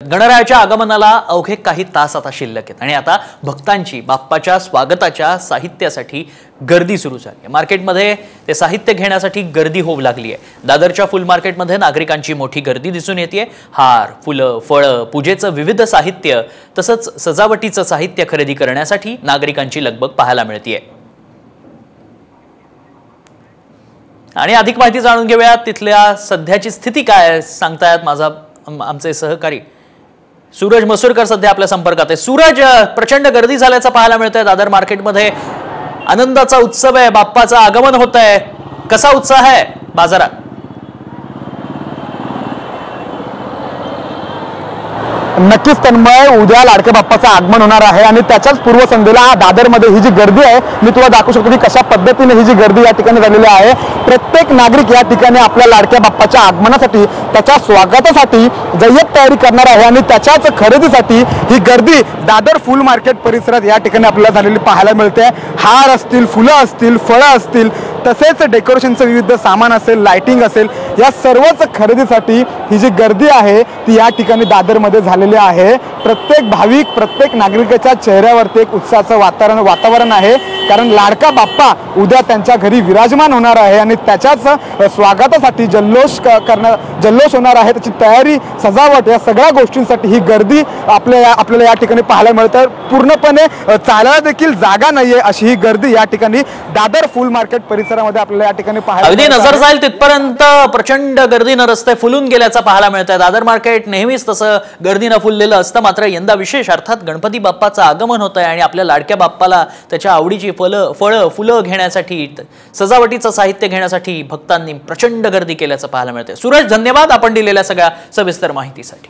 गणरायाच्या आगमनाला अवघे काही तास आता शिल्लक आहेत. आणि आता भक्तांची बाप्पाच्या स्वागताच्या साहित्यासाठी गर्दी सुरू झाली आहे. मार्केटमध्ये ते साहित्य घेण्यासाठी गर्दी होऊ लागली आहे. दादरच्या फुल मार्केटमध्ये नागरिकांची मोठी गर्दी दिसून येते हार फुलं फळं पूजेचं विविध साहित्य तसंच सजावटीचं साहित्य खरेदी करण्यासाठी नागरिकांची लगबग पाहायला मिळते आणि अधिक माहिती जाणून घेऊया तिथल्या सध्याची स्थिती काय सांगतायत माझा आमचे सहकारी सूरज मसूरकर सध्या आपल्या संपर्कात आहे. सूरज प्रचंड गर्दी झाल्याचं पाहायला मिळतंय. दादर मार्केटमध्ये आनंदाचा उत्सव आहे. बाप्पाचं आगमन होत आहे कसा उत्साह आहे बाजारात? नक्कीच तन्मय उद्या लाडक्या बाप्पाचं आगमन होणार आहे आणि त्याच्याच पूर्वसंध्येला दादरमध्ये ही जी गर्दी आहे मी तुला दाखवू शकतो की कशा पद्धतीने ही जी गर्दी या ठिकाणी झालेली आहे. प्रत्येक नागरिक या ठिकाणी आपल्या लाडक्या बाप्पाच्या आगमनासाठी त्याच्या स्वागतासाठी जय्यत तयारी करणार आहे आणि त्याच्याच खरेदीसाठी ही गर्दी दादर फुल मार्केट परिसरात या ठिकाणी आपल्याला झालेली पाहायला मिळते. हार असतील फुलं असतील फळं असतील तसेच डेकोरेशनचं विविध सामान असेल लाइटिंग असेल या सर्वच खरेदीसाठी ही जी गर्दी आहे ती या ठिकाणी दादरमध्ये झालेली आहे. प्रत्येक भाविक प्रत्येक नागरिकाच्या चेहऱ्यावरती एक उत्साहाचं वातावरण वातावरण आहे. कारण लाडका बाप्पा उद्या त्यांच्या घरी विराजमान होणार आहे आणि त्याच्याच स्वागतासाठी जल्लोष क- करणार जल्लोष होणार आहे. त्याची तयारी सजावट या सगळ्या गोष्टींसाठी ही गर्दी आपल्या आपल्याला या ठिकाणी पाहायला मिळतं. पूर्णपणे चालायला देखील जागा नाहीये अशी ही गर्दी या ठिकाणी दादर फुल मार्केट परिसरामध्ये आपल्याला या ठिकाणी पाहायला अगदी मिळत नजर आहे. जाईल तिथपर्यंत प्रचंड गर्दीनं रस्ते फुलून गेल्याचं पाहायला मिळतंय. दादर मार्केट नेहमीच तसं गर्दीनं फुललेलं असतं. मात्र मात्र यंदा विशेष अर्थात गणपती बाप्पाचं आगमन होत आहे आणि आपल्या लाडक्या बाप्पाला त्याच्या आवडीची फलं फळं फुलं घेण्यासाठी सजावटीचं साहित्य घेण्यासाठी भक्तांनी प्रचंड गर्दी केल्याचं पाहायला मिळते सूरज धन्यवाद आपण दिलेल्या सगळ्या सविस्तर माहितीसाठी.